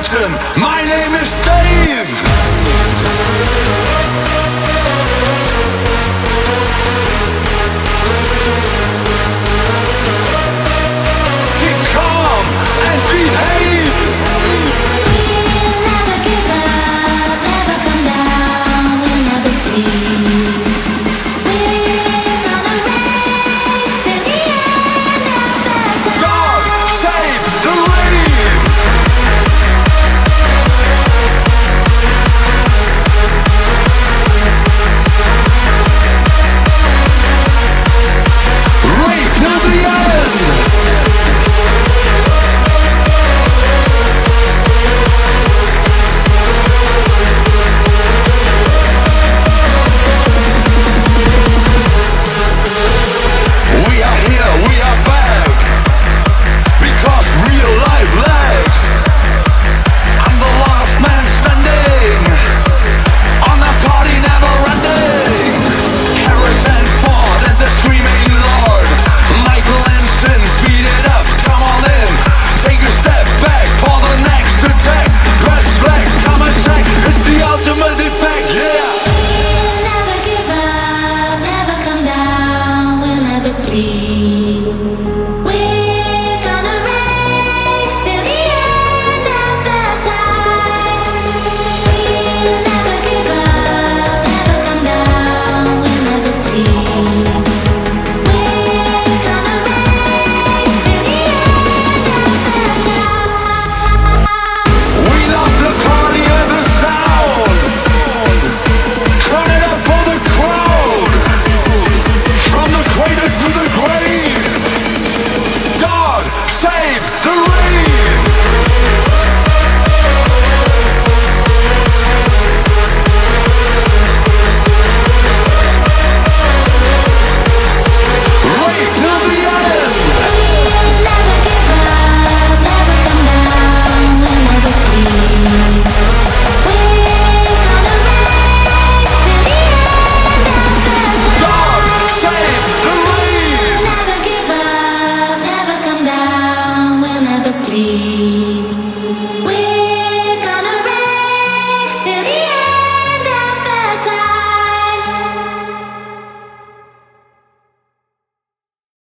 captain. My name is Dave. We'll rave.